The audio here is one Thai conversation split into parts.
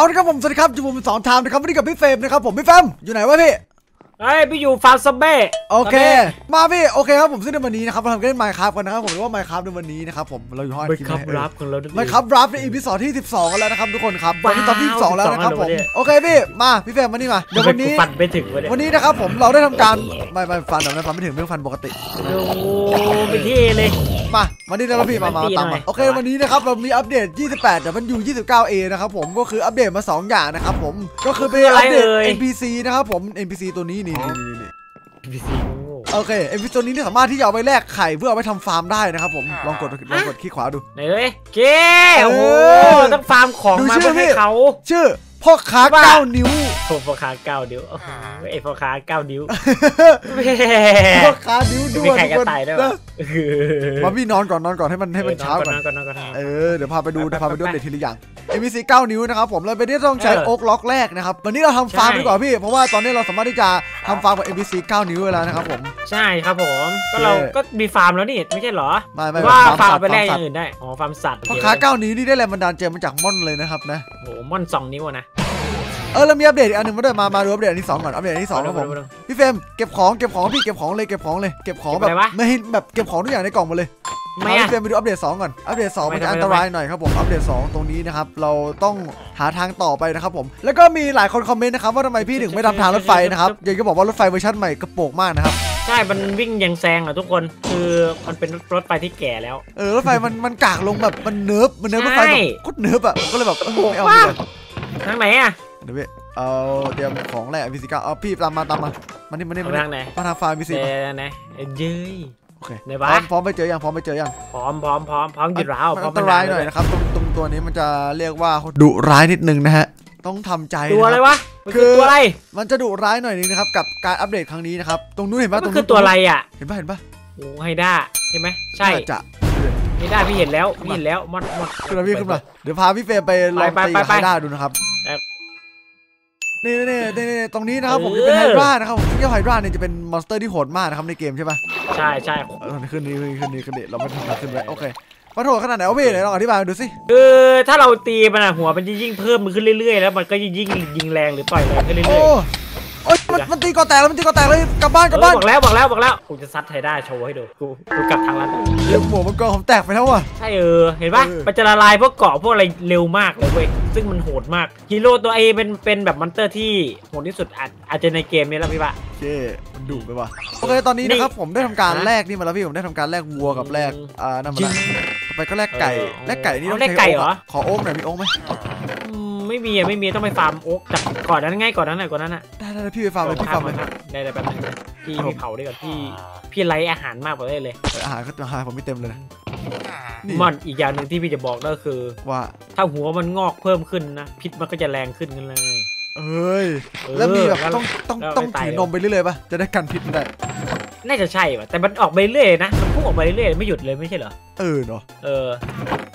เอาละครับผมสวัสดีครับอยู่ผมเป็นสองไทม์นะครับวันนี้กับพี่เฟรมนะครับผมพี่เฟรมอยู่ไหนวะพี่เฮ้ยพี่อยู่ฟาร์มซัมเบ้โอเค มาพี่โอเคครับผมซึ่งในวันนี้นะครับเราทำเล่นไมค์ครับกันนะครับผมหรือว่าไมค์ครับในวันนี้นะครับผมเราอยู่ห้องไม่คิดครับนะรับของเราด้วยไมค์ครับรับในอีพีสองที่ 12 กันแล้วนะครับทุกคนครับวันนี้ตอนที่ว้าว12แล้วนะครับผม12แล้วเนี่ยโอเคพี่มาพี่เฟรมมานี่มาเดี๋ยววันนี้ฟันไปถึงวะเนี่ยวันนี้นะครับผมเราได้ทำการไม่ไม่ฟันแบบนั้นฟันไม่ถึงเรื่องฟันปกติโอ้โหไปที่เลย มาวันนี้เราพี่มามาตีหน่อยตามมาโอเควันนี้นะครับเรามีอัปเดต 28แต่มันอยู่ 29A นะครับผมก็คืออัปเดตมาสองอย่างนะครับผมก็คือเป็นอัปเดต NPC นะครับผม NPC ตัวนี้นี่นี่นี่นี่พี่ซีโง่โอเคเอพิโซดนี้เนี่ยสามารถที่จะเอาไปแลกไข่เพื่อเอาไปทำฟาร์มได้นะครับผมลองกดลองกดคลิกขวาดูไหนเลยเก้โอ้โหเออต้องฟาร์มของดูมาชื่อเพื่อให้พี่เขาชื่อ พ่อค้าว่าเก้านิ้วโอ้พ่อค้าเก้านิ้วโอ้โหไอพ่อค้าเก้านิ้วแหมพ่อค้านิ้วด้วมียใครทุกระคนต่ายด้วยนะวะมาพี่นอนก่อนนอนก่อนให้มันให้มันเช้าก่อนนอนก่อนนอนก่อนนอนก่อนเออเดี๋ยวพาไปดูเดี๋ยวพาไปดูอัปเดตทีละอย่าง NPC 9นิ้วนะครับผมเราไปที่ต้องใช้เออ oak log แรกนะครับวันนี้เราทำฟาร์มใช่ดีกว่าพี่ เพราะว่าตอนนี้เราสามารถที่จะทำฟาร์มกับ NPC 9นิ้วไว้แล้วนะครับผมใช่ครับผมก็โอเคเราก็มีฟาร์มแล้วนี่ไม่ใช่เหรอไม่ไม่ว่าฟาฟาร์ร์มมไปแลกอสัตย่างว์อื่นได้อ๋อฟาร์มสัตว์พ่อค้า9นิ้วนี่ได้แรงบันดาลใจมาจากม่อนเลยนะครับนะโอ้โห ม่อนสองนิ้วอะนะเออเรามีอัปเดตอีกอันหนึ่งมาด้วยมามาดูอัปเดตอันที่สองก่อนอัปเดตอันที่สองครับผมมาดูพี่เฟรมเก็บของเก็บของพี่เก็บของเลยเก็บของเลยเก็บของแบบเก็บอะไรวะไม่ให้แบบเก็บของทุกอย่างในกล่องหมาเลยไม่เอาอะพี่เฟรมไปดูอัปเดต2ก่อนอัปเดต2ไม่มันจะทำไมอันตรายหน่อยครับผมอัปเดต 2 ตรงนี้นะครับเราต้องหาทางต่อไปนะครับผมแล้วก็มีหลายคนคอมเมนต์นะครับว่าทำไมพี่ถึงไม่ทำทางรถไฟนะครับอยากจะบอกว่ารถไฟเวอร์ชันใหม่กระโปกมากนะครับ ใช่ มันวิ่งยังแซงอะทุกคน คือมันเป็นรถไฟที่แก่แล้ว เออรถไฟมันมันกากลงแบบมัน nerf มัน nerf รถไฟแบบใช่โคตร nerf อะผมก็เลยแบบไม่เอาเลยว่าทางไหนอะเดี๋ยวพี่เอาเตรียมของแหละพีซีเก้าเอาพี่ตามมาตามมามานี่มานี่เอามานี่ทางไหนมาทางไฟพีซีเดี๋ยวไหนเย้ยโอเคไหนพร้วะอมพร้อมไปเจอยังพร้อมไปเจอยังพร้อมพร้อมพร้อมพร้อมหยุดร้าวมันพร้ออัมนตรายหน่อยนะครับตรงตรงตัวนี้มันจะเรียกว่าดุร้ายนิดนึงนะฮะต้องทำใจตัวนะอะไรครับวะมัน คืคืออตัวอะไร มันจะดุร้ายหน่อยนึงนะครับกับการอัปเดตครั้งนี้นะครับ ตรงนู้นเห็นปะตมัรนงคืนู้อนตัวอะไรอะ เห็นปะเห็นปะโอ้ไฮด้าใช่ไหมใช่น่าจะไฮด้าพี่เห็นแล้วพี่เห็นแล้วมันมันขึ้นมาพี่ขึ้นมาเดี๋ยวพาพี่เฟรมไปลองไปตีไปกับไปไฮด้าดูนะครับเออนี่นี่นี่นี่ตรงนี้นะครับผมเออจะเป็น Hydra นะครับผมซึ่งเจ้า Hydra เนี่ยจะเป็น monster ที่โหดมากนะครับในเกมใช่ปะใช่ใช่เออขึ้นนี่ขึ้นนี่ขึ้นนี่เราไม่ทำมันขึ้นไปโอเค มันโหดขนาดไหนวะพี่ไหนลองอธิบายมาดูสิคือถ้าเราตีมันอะหัวมันจะยิ่งเพิ่มมันขึ้นเรื่อยๆ แล้วมันก็ยิ่งยิงแรงหรือต่อยแรงขึ้นเรื่โอ้อยโอ้ยมันมันตีเกาะแตกแล้วมันตีเกาะแตกเลยกลับบ้านๆกลับเออบ้านบอกแล้วบอกแล้วบอกแล้วกูจะซัด Hydra โชว์ให้ดูกูกูกลับทางลัดเรื่องหมวกมังกรผมแตกไปแล้วว่ะ ใช่เออเห็นปะเออ มันจะละลายพวกเกาะพวกอะไรเร็วมากเลยเว้ยซึ่งมันโหดมากฮีโร่ตัวเอเป็นเป็นแบบมอนเตอร์ที่โหดที่สุดอาจอาจจะในเกมนี้แล้วพี่ปะ โอเคมันดุไปว่ะโอเคตอนนี้นะครับผมได้ทำการฮะแลกนี่มาแล้วพี่ผมได้ทำการแลกวัวกับแลกอืมอ่านั่นมาแล้ว ต่อไปก็แลกไก่เออแลกไก่นี่ต้องเอาแลกใช้ไก่โอ๊กเหรออะขอโอ๊กหน่อยมีโอ๊กไหมอืมไม่มีอะไม่มีต้องไปฟาร์มโอ๊กจากก่อนนั้นไงก่อนนั้นน่ะก่อนนั้นน่ะได้ได้ได้พี่ไปฟาร์มเลยพี่ฟาร์มเลยได้ได้แป๊บนึงนะพี่ครับผมพี่เผาได้ก่อนพี่พี่ไลอาหารมากกว่าได้เลยเอออาหารก็อาหารผมมีเต็มเลยนะนี่มอนอีกอย่างหนึ่งที่พี่จะบอกก็คือ ว่าถ้าหัวมันงอกเพิ่มขึ้นนะพิษมันก็จะแรงขึ้นกันเลย เอ้ยเออแล้วมีแบบแล้วต้องต้องแล้วต้องไม่ตายถือเลยนมไปเรื่อยๆป่ะจะได้กันพิษไม่ได้ น่าจะใช่ว่ะแต่มันออกไปเรื่อยนะมันพุ่งออกไปเรื่อยไม่หยุดเลยไม่ใช่เหรอเออเนาะเออ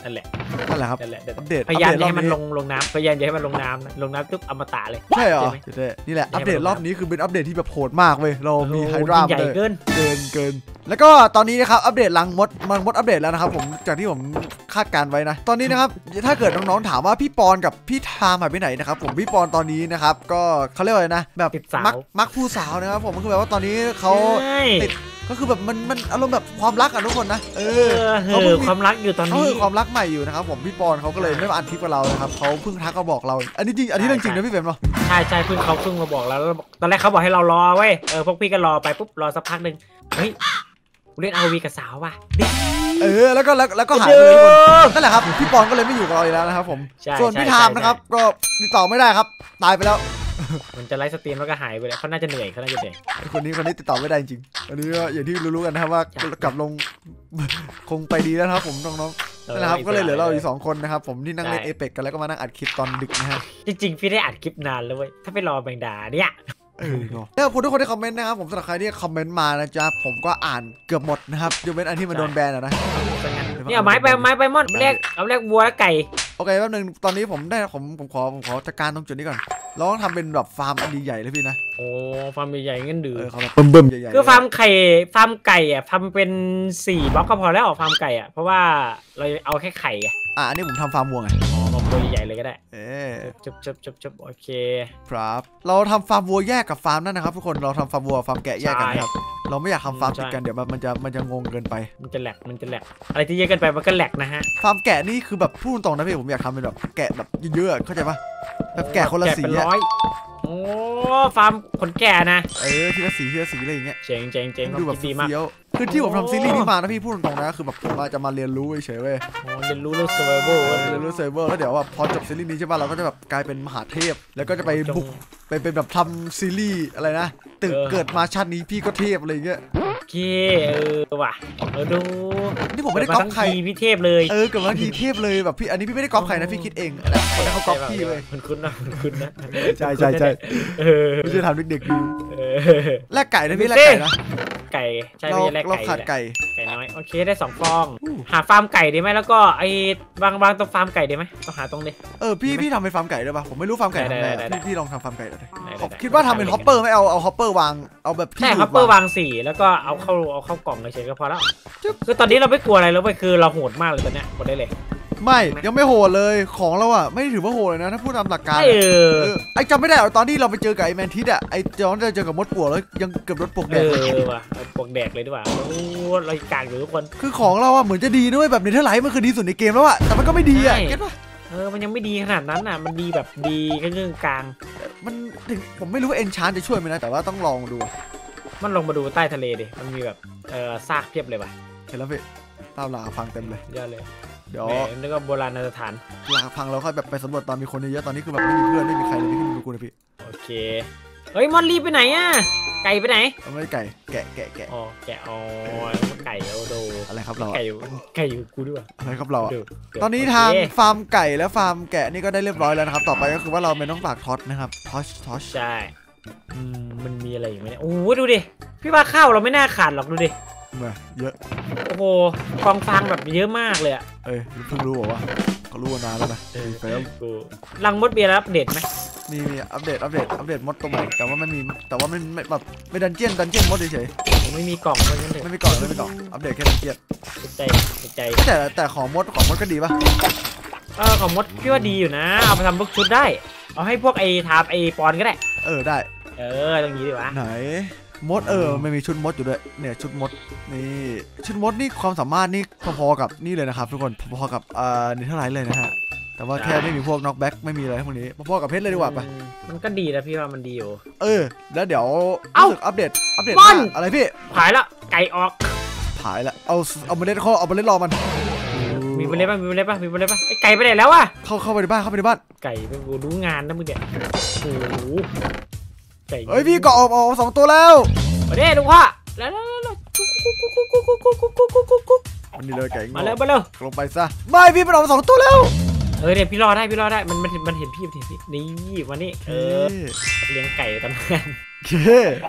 นั่นแหละ นั่นแหละครับนั่นแหละเดี๋ยวอัปเดตพยายามอัปเดตจะให้มันรลอบงลงน้ำพยายามจะให้มันลงน้ำนะลงน้ำทุกอมตะเลยใช่เหรอใช่ไหมเดี๋ยวๆนี่แหละให้อัมันปเดตลงรอบน้ำนี้คือเป็นอัปเดตที่แบบโหดมากเว้ยเรามีไฮโอ้ดรายิ่งใหญ่เลยเกินเกินเกินแล้วก็ตอนนี้นะครับอัปเดตลังมดมันมดอัปเดตแล้วนะครับผมจากที่ผมคาดการณ์ไว้นะ ตอนนี้นะครับถ้าเกิดน้องๆถามว่าพี่ปอนกับพี่ทามหายไปไหนนะครับผมพี่ปอนตอนนี้นะครับก็เขาเรียกว่าอะไรนะ แบบติดสาวมักมักผู้สาวนะครับผมก็คือแบบว่าตอนนี้เขาใช่ติดก็คือแบบมันมันอารมณ์แบบความรักอะทุกคนนะเอเอออเขาเอเพิ่องความรักอยู่ตอนเขานี้คือความรักใหม่อยู่นะครับผมพี่ปอนเขาก็เลยไม่มาอัดคลิปกับเรานะครับเขาเพิ่งทักมาบอกเรา อันนี้จริงอันนี้เรื่องจริงนะพี่เฟรมเนาะใช่ใช่เพิ่งเขาเพิ่งมาบอกแล้วแล้วตอนแรกเขาบอกให้เรารอเว้ยเออพวกพี่ก็รอไปปุ๊บรอสักพักหนึ่งเฮ้ยกูเล่น ROV กับสาวว่ะดิเออแล้วก็แล้วแล้วก็หายไปเลยทุกคนนั่นแหละครับพี่ปอนก็เลยไม่อยู่กับเราอีกแล้วนะครับผมใช่ส่วนพี่ใช่ทามใช่นะครับก็ติดต่อไม่ได้ครับ ตายไปแล้ว มันจะ livestream แล้วก็หายไปเลยเขาน่าจะเหนื่อยเขาน่าจะเหนื่อยคนนี้คนนี้ติดต่อไม่ได้จริง อันนี้ก็อย่างที่รู้ๆกันนะครับว่าใช่กลับลงคงไปดีแล้วนะครับผมน้องๆนั่นแหละครับก็เลยเหลือเราอยู่สองคนนะครับผมที่นั่งเล่น Apex กันแล้วก็มานั่งอัดคลิปตอนดึกนะฮะจริงๆพี่ได้อัดคลิปนานแล้วเว้ยถ้าไปรอแบงดาเนี่ยเออเนาะแล้วขอบคุณทุกคนที่คอมเมนต์นะครับผมสำหรับใครที่คอมเมนต์มานะจ๊ะผมก็อ่านเกือบหมดนะครับยกเว้นอันที่มันโดนแบนอะนะเนี่ยเอาไม้ไปเอาไม้ไปมอนเอาแรกเอาแรกวัวและไก่โอเคแป๊บนึงตอนนี้ผมได้ผมผมขอผมขอจัดการตรงจุดนี้ก่อน เราต้องทำเป็นแบบฟาร์มอันดีใหญ่เลยพี่นะ โอ้ฟาร์มใหญ่ๆงั้นดื้อเออเขาแบบเบิ่มๆใหญ่ๆคือฟาร์มไข่ฟาร์มไก่อะทำเป็นสี่บล็อกก็พอแล้วฟาร์มไก่อะเพราะว่าเราเอาแค่ไข่ไงอะอันนี้ผมทำฟาร์มวัวไง อ๋อมาตัวใหญ่ๆเลยก็ได้เอ๊ะจุบจุบจุบจุบโอเค ครับ เราทำฟาร์มวัวแยกกับฟาร์มนั่นนะครับทุกคนเราทำฟาร์มวัวฟาร์มแกะแยกกันนะครับ เราไม่อยากทำฟาร์มติดกันเดี๋ยวมันมันจะมันจะงงเกินไป มันจะแหลกมันจะแหลกอะไรที่เยอะเกันไปมันก็แหลกนะฮะ ฟาร์มแกะนี่คือแบบพูดตรงๆนะพี่ผมอยากทำเป็นแบบแกะแบบเยอะๆเข้าใจปะแบบแกะคนละสีแกะเป็นอะร้อยโอ้ฟาร์มขนแกะนะ เออทีละสีทีละสีอะไรอย่างเงี้ยเจ๋งเจ๋งเจ๋งดูแบบดีมากเฟี้ยว คือที่ผมทำซีรีส์นี้มานะพี่พูดตรงๆนะคือแบบผมว่าจะมาเรียนรู้เฉยๆเว้ยโอ้เรียนรู้เรื่อง survival เรียนรู้ survival แล้วเดี๋ยวว่าพอจบซีรีส์นี้ใช่ป่ะเราก็จะแบบกลายเป็นมหาเทพ แล้วก็จะไปบุกไปเป็นแบบทำซีรีส์อะไรนะตึกเกิดมาชาตินี้พี่ก็เทพอะไรอย่างเงี้ยโอเคเออว่ะเออดูนี่ผมไม่ได้เกิก๊อทั้ปงใครทีพี่เทพเลยเออเกิดมาทีเทพเลยแบบพี่อันนี้พี่ไม่ได้ก๊อปใครนะพี่คิดเองนะคนนั้นเขาก๊อปพี่เลยคุณคุณนะคุณคุณนะใช่ใช่ใช่เออไม่ใช่ทำเด็กๆดูเออแลกไก่นะพี่แลดูกสิไก่นะ ไก่ ใช่เราไม่ใช่แลกเราไก่ขาดแหละไก่ไก่น้อยโอเคได้สองฟองอู้หาฟาร์มไก่ดีไหมแล้วก็ไอ้วางวางตรงฟาร์มไก่ดีไหมต้องหาตรงนี้เออพี่พี่ทำเป็นฟาร์มไก่ได้ปะผมไม่รู้ฟาร์มไก่ทำไงได้อะได้ได้พี่พี่ลองทำฟาร์มไก่หน่อยดิได้ผมได้คิดว่าทำเป็นฮอปเปอร์ไม่เอาเอาฮอปเปอร์วางเอาแบบที่ใช่ดูดครับเปอร์วางสี่แล้วก็เอาเข้าเอาเข้ากล่องเฉยๆก็พอแล้วจึ๊บคือตอนนี้เราไม่กลัวอะไรแล้วเว้ยคือเราโหดมากเลยตอนเนี้ยกดได้เลย ไม่ยังไม่โหดเลยของเราอะไม่ได้ถือว่าโหดเลยนะถ้าพูดตามหลักการเออะอเออไอจำไม่ได้เหรอตอนที่เราไปเจอกับไอแมนทิสอะไอจอนจะเจอกับมดปลวกแล้วยังเกือบรถปลวกแดเอกเลยอว่ะเอาปวกแดกเลยดีกว่าโอ้เรากลางอยู่ทุกคน คือของเราอะเหมือนจะดีด้วยแบบ Netherite มันคือดีสุดในเกมแล้วอะแต่มันก็ไม่ดีอะใช่ get ปะเออ มันยังไม่ดีขนาดนั้นน่ะ มันดีแบบดีแค่เรื่องกลาง มันถึงผมไม่รู้ว่า enchant จะช่วยไหมนะ แต่ว่าต้องลองดู มันลงมาดูใต้ทะเลดิ มันมีแบบ เออซากเพียบเลยว่ะ เห็นแล้วพี่ตามหลังพังเต็มเลยเยอะเลย เดี๋ยวแหมนึกว่าโบราณสถาน หลังพังเราค่อยแบบไปสำรวจตอนมีคนเยอะๆตอนนี้คือแบบไม่มีเพื่อนไม่มีใครเลยที่ขึ้นมาดูกูนะพี่โอเค เฮ้ยมอนรีบไปไหนอะไก่ไปไหนเอาไม่ได้ไก่แกะแกะแกะอ๋อแกะอ๋อไก่เอาดูอะไรครับเราอะไก่อยู่ไก่อยู่กูด้วยอะไรครับเราอะดูดูตอนนี้โเคทางฟาร์มไก่และฟาร์มแกะนี่ก็ได้เรียบร้อยแล้วนะครับ ต่อไปก็คือว่าเราเป็นต้องปัก torch นะครับ torch ท็อชใช่อืมมันมีอะไรอยู่ไหมเนี่ยโอ้โหดูดิพี่ว่าข้าวเราไม่น่าขาดหรอกดูดิมาเยอะโอ้โหกองฟางแบบเยอะมากเลยอะ เอ้ยเพิ่งรู้บอกว่าเขารู้มานานแล้วนะมีเฟลกูลังมดเบียร์รับเด็ดไหมมีมีอัปเดตอัปเดตอัปเดตมดตัวใหม่แต่ว่ามันมีแต่ว่ามันไม่แบบไม่ดันเจียนดันเจียนมดเฉยผมไม่มีกล่องเลยงั้นเถๆอะไม่มีกล่องไม่มีกล่องอัปเดตแค่ดันเจียนใจใจแต่แต่ของมดของมดก็ดีป่ะเออของมดพี่ว่าดีอยู่นะ เอาไปทำพวกชุดได้ เอาให้พวกไอ้ทาบไอ้ปอนก็ได้ เออได้ เออตรงนี้ดีวะไหน มดเออมันมีชุดมดอยู่ด้วยเนี่ยชุดมดนี่ชุดมดนี่ความสามารถนี่พอๆกับนี่เลยนะครับทุกคนพอๆกับเอ่อนี่เท่าไหร่เลยนะฮะแต่ว่าแค่ไม่มีพวกน็อกแบ็กไม่มีอะไรพวกนี้พอๆกับเพชรเลยดีกว่าปะอืมมันก็ดีนะพี่ว่ามันดีอยู่ เออ แล้วเดี๋ยวเอ้ารู้สึกอัปเดตอัปเดตบอลหน้าอะไรพี่ขายละไก่ออกถ่ายละเอาเอาเมล็ดเข้าเอาเมล็ดรอมันมีไปเลยป่ะมีไปเลยป่ะมีไปเลยป่ะไอ้ไก่ไปไหนแล้ววะเข้าเข้าไปในบ้านเข้าไปในบ้านไก่ไปกูรู้งานนะมึงเนี่ยโอ้โหไก่ เฮ้ยพี่กาะออกสองตัวแล้วมาเด้ลุงพ่อแล้วแล้วแล้วมันนี่เลยไก่มาเลยมาเลยลงไปซะไม่พี่มันออกสองตัวแล้วเออเนี่ยพี่รอได้พี่รอได้มันมันมันเห็นพี่มันเห็นพี่นี่วันนี้เออเลี้ยงไก่ตอนนั้นเค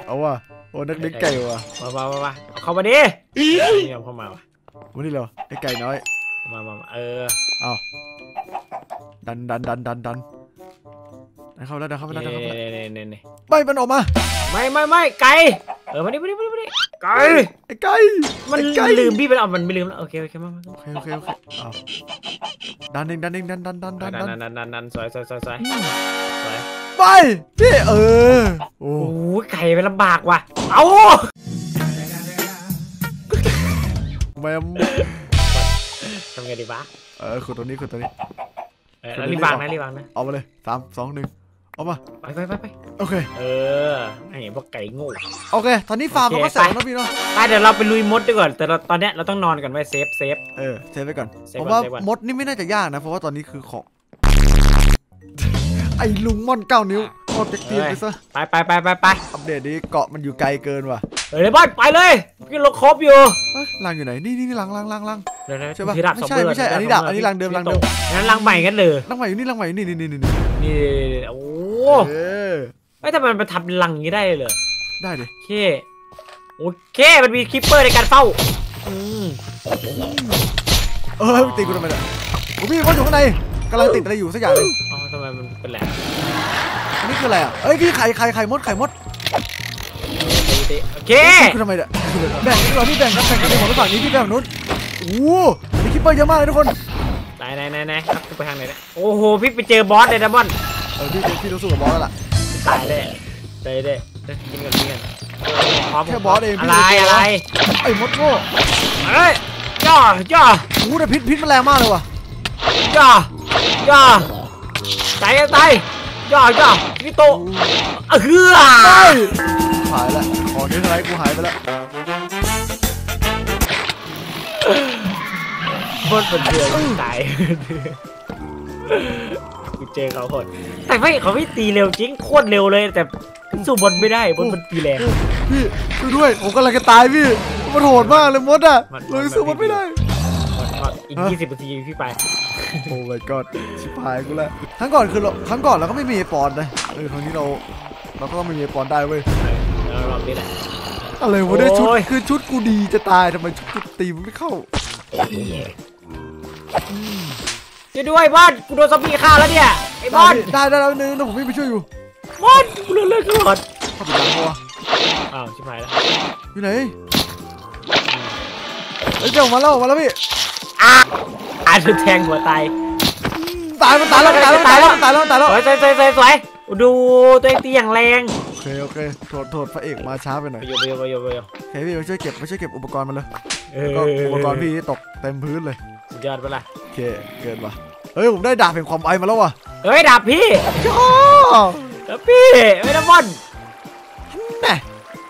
เอาว่ะโอ้นักเลี้ยงไก่ว่ะมามามามาเข้ามาดินี่เข้ามาว่ะวันนี้เหรอไก่น้อยมามาเออเอาดันดันดันดันดัน ดันเข้าไปแล้วดันเข้าไปแล้วดันเข้าไปแล้วเน่เน่เน่ไม่มันออกมา ไม่ไม่ไม่ไก่เออมาดิมาดิมาดิมาดิไก่ไอ้ไก่มันไอ้ไก่ลืมพี่ไปแล้วมันไม่ลืมแล้วโอเคโอเคมามาโอเคโอเคโอเคเอาดันเองดันเองดันดันดันดันนั่นดันนั่นนั่นนั่นสวยสวยสวยสวยสวยไปพี่เออโอ้โอ้ยไก่ไปลำบากว่ะเอาแม่มทำไงดีวะเออขุดตัวนี้ขุดตัวนี้เออแล้วรีบวางนะรีบวางนะเอามาเลยสามสองหนึ่ง เอามาไปไปไปไปโอเค เออไอ้พวกไก่โง่โอเค ตอนนี้ฟาร์มโอเราเคก็เสร็จไปแล้วนะพี่เนาะไปเดี๋ยวเราไปลุยมดดีกว่าแต่เราตอนเนี้ยเราต้องนอนก่อนไว้เซฟเซฟเออ save ไว้ก่อน save ผมก่อนว่า save ก่อนมดนี่ไม่น่าจะยากนะเพราะว่าตอนนี้คือของไอ้ลุงม่อนเก้านิ้วออกจากเตียงไปซะไปไปไปไปไปอัปเดตนี้เกาะมันอยู่ไกลเกินว่ะเฮ้ย boss ไปเลยพี่เราครบอยู่เอ้ยรังอยู่ไหนนี่นี่นี่รังรังรังรังเดี๋ยวนะใช่ปะพี่ดาบไม่สองใช่เบอร์ไม่ใช่อันนี้ดาบอันนี้รังเดิมรังเดิมงั้นรังใหม่กันเลยรังใหม่อยู่นี่รังใหม่อยู่นี่นี่นี่นี่นี่นี่โอ้ เออไอ้ยทำไมมันไปทำรังอย่างนี้ได้เลยเหรอได้ดิโอเคโอเคมันมี creeper ในการเฝ้าอืมเออตีกูทำไมเนี่ยโอ้พี่มดอยู่ข้างในกำลังติดอะไรอยู่สักอย่างหนึงอ๋อทำไมมันเป็นแหลกอันนี้คืออะไรอะเอ้ยพี่ไข่ไข่ไข่มดไข่มดโอเคตีกูทำไมเนี่ยแบ่งกันดีกว่าพี่แบ่งกันแบ่งกันในหัวไปฝั่งนี้พี่แบ่งฝั่งนู้นโอ้โหมี creeper เยอะมากเลยทุกคนไหนไหนไหนไหนครับกูไปทางไหนเนี่ยโอ้โหพี่ไปเจอ boss เลยนะบอน เออพี่พี่รู้สึกกับ boss แล้วล่ะตายเลยตายเลยเอ้ยกินกันกินกันพร้มแค่ boss เองพี่อะไรจะเจออะไรไอ้มดโง่เอ้ยย่อย่อโอ้โหแต่พิษพิษมันแรงมากเลยว่ะย่อย่อตายตายย่อย่อนี่โตเออเฮือเฮ้ยหายละของนี้อะไรกูหายไปแล้วบนบนเดือนตาย กูเจอเขาโคตรแต่ไม่เขาไม่ตีเร็วจริงโคตรเร็วเลย แต่สู้บนไม่ได้บนมันตีแรงพี่ช่วยด้วยผมกำลังจะตายพี่มันโหดมากเลยมดอะมันเลยสู้มันไม่ได้อีกฮะ20นาทีพี่ไปโอ้ my god ชิบหายกูแล้วครั้งก่อนคือเราครั้งก่อนเราก็ไม่มีไอ้ปอนนะเออครั้งนี้เราเราก็ต้องไม่มีไอ้ปอนได้เว้ยแล้วรอบนี้แหละอะไรวะเนี่ยชุดโอ้ยคือชุดกูดีจะตายทำไมชุดกูตีมันไม่เข้า ช่วยด้วยบอลกูโดนซอมบี้ฆ่าแล้วเนี่ยไอ้บอลได้ได้แล้วนึงผมวิ่งไปช่วยอยู่บอลกูเลือดเลือดก่อนเข้าไปหลังวะอ้าวชิบหายแล้วอยู่ไหนเฮ้ยเจ้าออกมาแล้วออกมาแล้วพี่อะอะโดนแทงหัวตายตายมันตายแล้วมันตายแล้วมันตายแล้วมันตายแล้วมันตายแล้วสวยสวยสวยสวยสวยดูตัวเองตีอย่างแรงโอเคโอเคโทษโทษพระเอกมาช้าไปหน่อยไปโยไปโยไปโยไปโยโอเคพี่มาช่วยเก็บมาช่วยเก็บอุปกรณ์มาเลยเอแล้วก็อุปกรณ์พี่ตกเต็มพื้นเลยสุดยอดปะล่ะโอ เคเกินว่ะเฮ้ยผมได้ดาบแห่งความไวมาแล้วว่ะเฮ้ยดับพี่โอ้ดับพี่ไม่นะบอลแน่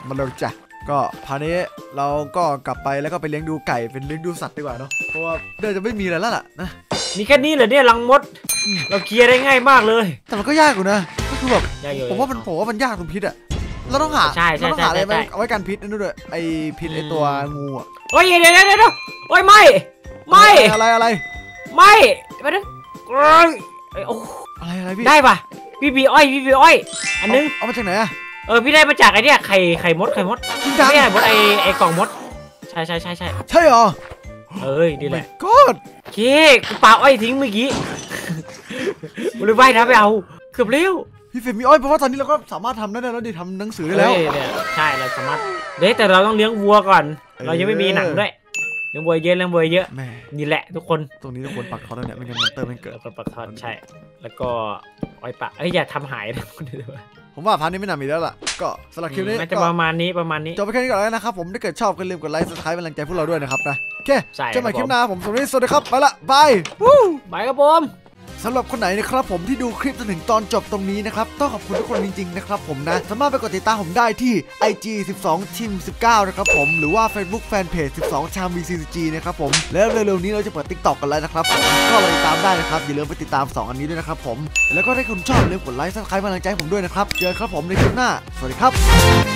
มาเร็วจ้ะก็พานี้เราก็กลับไปแล้วก็ไปเลี้ยงดูไก่เป็นเลี้ยงดูสัตว์ดีกว่าเนาะเพราะว่าเดี๋ยวจะไม่มีอะไรแล้วล่ะนะมีแค่นี้เหรอเนี่ยลังมด เราเคลียร์ได้ง่ายมากเลย แต่มันก็ยากอยู่นะก็คือแบบยากอยู่ผมว่ามันผมว่ามันยากตรงพิษอะเราต้องหาใช่ใช่เราต้องหาอะไรใช่ไว้ใช่เอาไว้กันพิษนั่นด้วยไอพิษไอตัวงูอะโอ้ยเดี๋ยวเดี๋ยวเดี๋ยวโอ้ยไม่ไม่อะไรอะไร ไม่ไม่ได้โอ้ยเอ้ยโอ้อะไรอะไรพี่ได้ปะพี่บีอ้อยพี่บีอ้อย อันนึงเอาเอามาจากไหนอะเออพี่ได้มาจากไอเนี่ยไข่ไข่มดไข่มดจริงจังไม่ใช่มดไอไอกล่องมด ใช่ใช่ใช่ใช่ใช่เหรอเอ้ยนี่แหละก็โอเคกูปาอ้อยทิ้งเมื่อกี้กูเลยว่ายน้ำไปเอาเกือบเร็วพี่เฟรมมีอ้อยเพราะว่าตอนนี้เราก็สามารถทำได้แล้วดิทำหนังสือได้แล้วเฮ้ยเนี่ยใช่เราสามารถเด้แต่เราต้องเลี้ยงวัวก่อนเออเรายังไม่มีหนังด้วย เลี้ยงวัวเยอะเลี้ยงวัวเยอะแหม่นี่แหละทุกคนตรงนี้เราควรปักเขาแล้วเนี่ยไม่งั้น monster มันเกิดแล้วก็ปลาทอดใช่ แล้วก็อ้อยปะเอ้ยอย่าทำหายนะคนเดียวผมว่า part นี้ไม่น่ามีแล้วล่ะ ก็สำหรับคลิปนี้น่าจะก็ประมาณนี้ประมาณนี้จบไปแค่นี้ก่อนแล้วนะครับผมถ้าเกิดชอบก็อย่าลืมกด like subscribe เป็นกำลังใจพวกเราด้วยนะครับนะโอเคใช่เจอกันใหม่ครับคลิปหน้าผมสวัสดีสวัสดีครับไปละ bye วู้ไปครับผม สำหรับคนไหนนะครับผมที่ดูคลิปจนถึงตอนจบตรงนี้นะครับต้องขอบคุณทุกคนจริงๆนะครับผมนะสามารถไปกดติดตามผมได้ที่ IG 12ทีม19นะครับผมหรือว่า Facebook Fanpage 12 ชาม BCG นะครับผมแล้วเร็วๆนี้เราจะเปิด TikTok กันแล้วนะครับผมก็ไปติดตามได้นะครับอย่าลืมไปติดตาม 2 อันนี้ด้วยนะครับผมแล้วก็ถ้คุณชอบอย่าลืมกด like subscribe กำลังใจผมด้วยนะครับเจอกันครับผมในคลิปหน้า สวัสดีครับ